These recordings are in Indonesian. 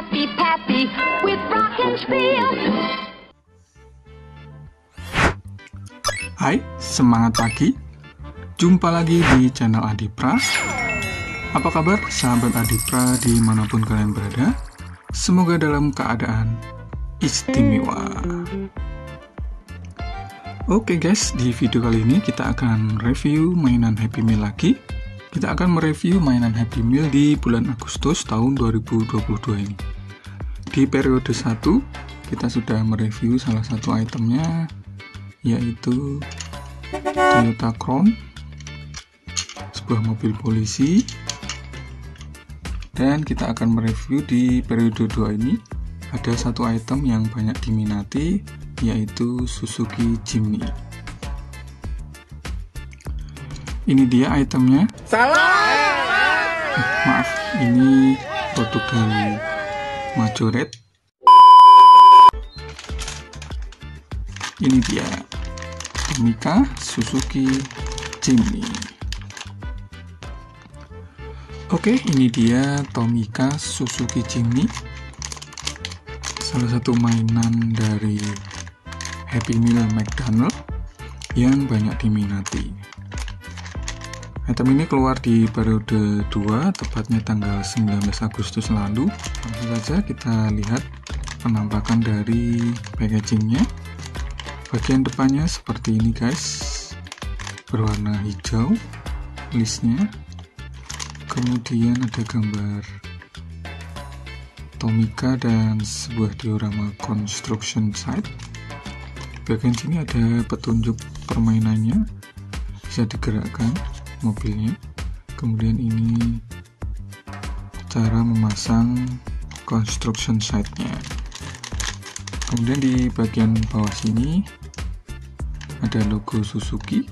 happy pappy with rock and spiel. Hai, semangat pagi. Jumpa lagi di channel Adipra. Apa kabar sahabat Adipra di mana pun kalian berada? Semoga dalam keadaan istimewa. Oke guys, di video kali ini kita akan review mainan Happy Meal lagi. Kita akan mereview mainan Happy Meal di bulan Agustus tahun 2022 ini. Di periode 1, kita sudah mereview salah satu itemnya, yaitu Toyota Crown, sebuah mobil polisi. Dan kita akan mereview di periode 2 ini, ada satu item yang banyak diminati, yaitu Suzuki Jimny. Ini dia itemnya. Salah. Eh, maaf, ini produk dari Majoret. Ini dia Tomica Suzuki Jimny. Oke, ini dia Tomica Suzuki Jimny. Salah satu mainan dari Happy Meal McDonald yang banyak diminati. Item ini keluar di periode 2, tepatnya tanggal 19 Agustus lalu. Langsung saja kita lihat penampakan dari packagingnya. Bagian depannya seperti ini guys, berwarna hijau listnya. Kemudian ada gambar Tomica dan sebuah diorama construction site bagian sini ada petunjuk permainannya bisa digerakkan mobilnya. Kemudian ini cara memasang construction site-nya. Kemudian di bagian bawah sini ada logo Suzuki.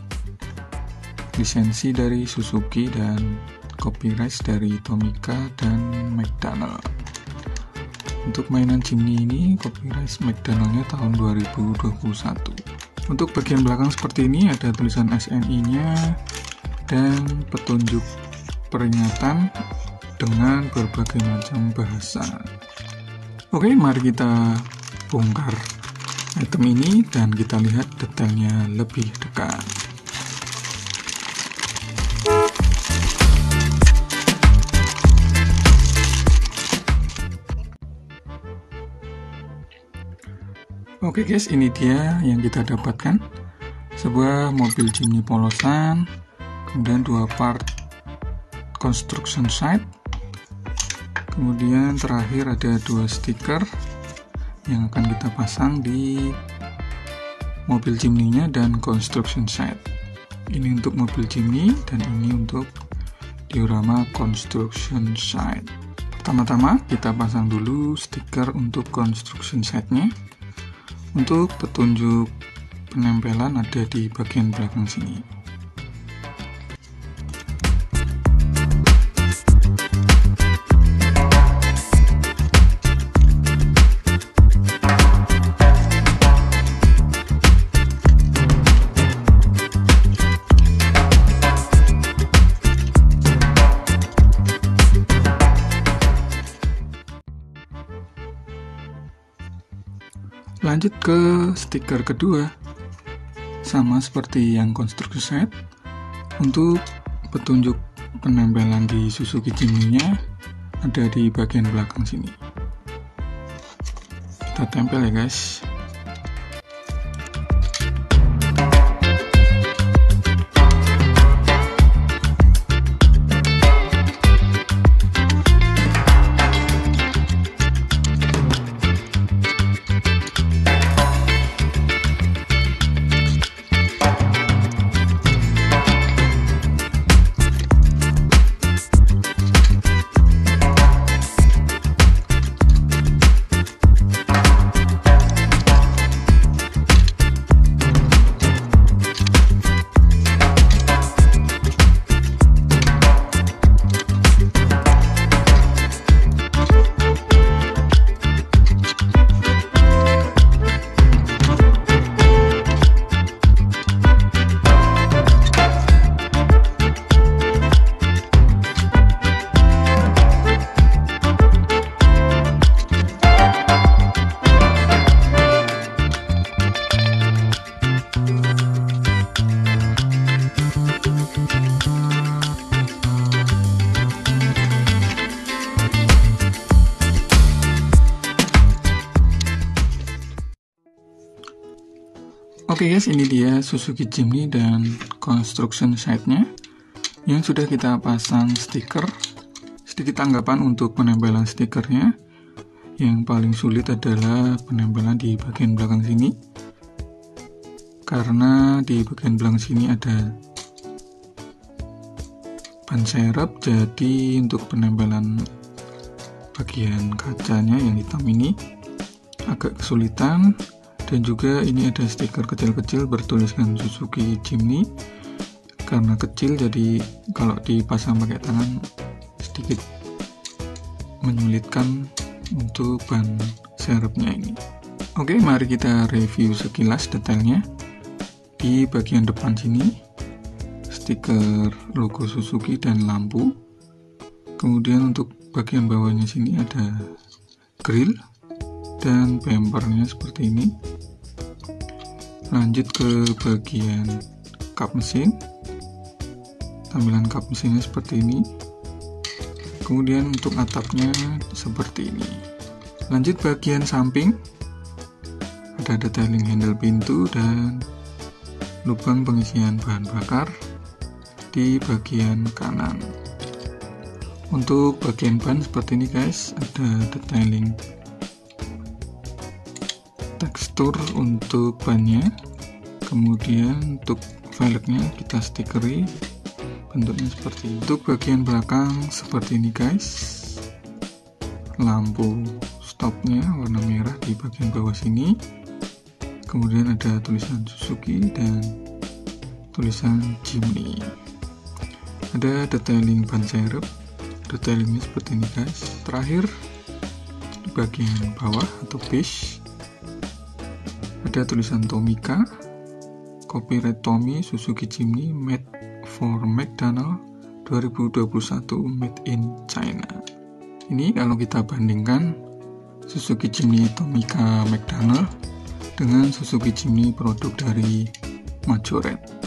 Lisensi dari Suzuki dan copyright dari Tomica dan McDonald. Untuk mainan Jimny ini copyright McDonaldnya tahun 2021. Untuk bagian belakang seperti ini ada tulisan SNI-nya dan petunjuk peringatan dengan berbagai macam bahasa. Oke, mari kita bongkar item ini dan kita lihat detailnya lebih dekat. Oke guys, ini dia yang kita dapatkan. Sebuah mobil Jimny polosan, kemudian dua part construction site, kemudian terakhir ada dua stiker yang akan kita pasang di mobil Jimny-nya dan construction site. Ini untuk mobil Jimny dan ini untuk diorama construction site. Pertama-tama kita pasang dulu stiker untuk construction site-nya. Untuk petunjuk penempelan ada di bagian belakang sini. Lanjut ke stiker kedua. Sama seperti yang konstruksi set. Untuk petunjuk penempelan di Suzuki Jimny-nya ada di bagian belakang sini. Kita tempel ya guys. Oke okay guys, ini dia Suzuki Jimny dan construction site-nya yang sudah kita pasang stiker. Sedikit tanggapan untuk penempelan stikernya. Yang paling sulit adalah penempelan di bagian belakang sini. Karena di bagian belakang sini ada ban serep, jadi untuk penempelan bagian kacanya yang hitam ini agak kesulitan dan juga ini ada stiker kecil-kecil bertuliskan Suzuki Jimny. Karena kecil jadi kalau dipasang pakai tangan sedikit menyulitkan untuk ban serepnya ini. Oke mari kita review sekilas detailnya. Di bagian depan sini stiker logo Suzuki dan lampu. Kemudian untuk bagian bawahnya sini ada grill dan bumpernya seperti ini lanjut ke bagian kap mesin. Tampilan kap mesinnya seperti ini. Kemudian untuk atapnya seperti ini. Lanjut bagian samping. Ada detailing handle pintu dan lubang pengisian bahan bakar di bagian kanan. Untuk bagian ban seperti ini guys ada detailing tekstur untuk bannya. Kemudian untuk velgnya kita stikeri bentuknya seperti ini. Untuk bagian belakang seperti ini guys. Lampu stopnya warna merah di bagian bawah sini. Kemudian ada tulisan Suzuki dan tulisan Jimny. Ada detailing ban serep. Detailingnya seperti ini guys. Terakhir di bagian bawah atau base ada tulisan Tomica copyright Tommy Suzuki Jimny made for McDonald 2021 made in China. Ini kalau kita bandingkan Suzuki Jimny Tomica McDonald dengan Suzuki Jimny produk dari Majoret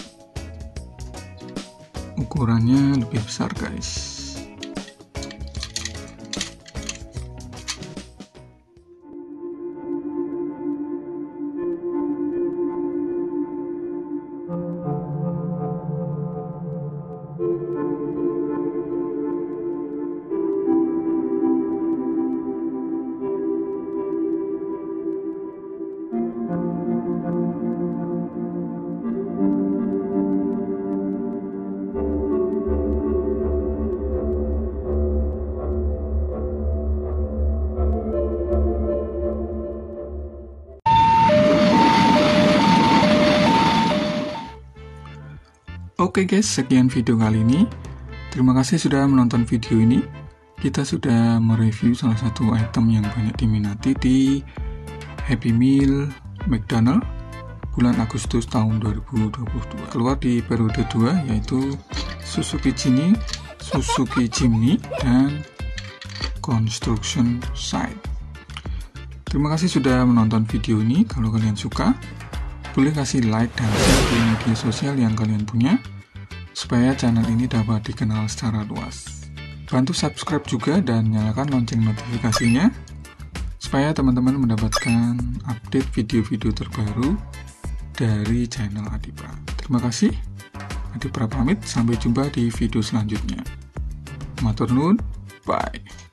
ukurannya lebih besar guys Oke guys, sekian video kali ini. Terima kasih sudah menonton video ini. Kita sudah mereview salah satu item yang banyak diminati di Happy Meal McDonald bulan Agustus tahun 2022. Keluar di periode 2 yaitu Suzuki Jimny, Suzuki Jimny dan Construction Site. Terima kasih sudah menonton video ini. Kalau kalian suka, boleh kasih like dan share di media sosial yang kalian punya supaya channel ini dapat dikenal secara luas. Bantu subscribe juga dan nyalakan lonceng notifikasinya supaya teman-teman mendapatkan update video-video terbaru dari channel Adipra. Terima kasih. Adipra pamit, sampai jumpa di video selanjutnya. Matur nuwun, bye.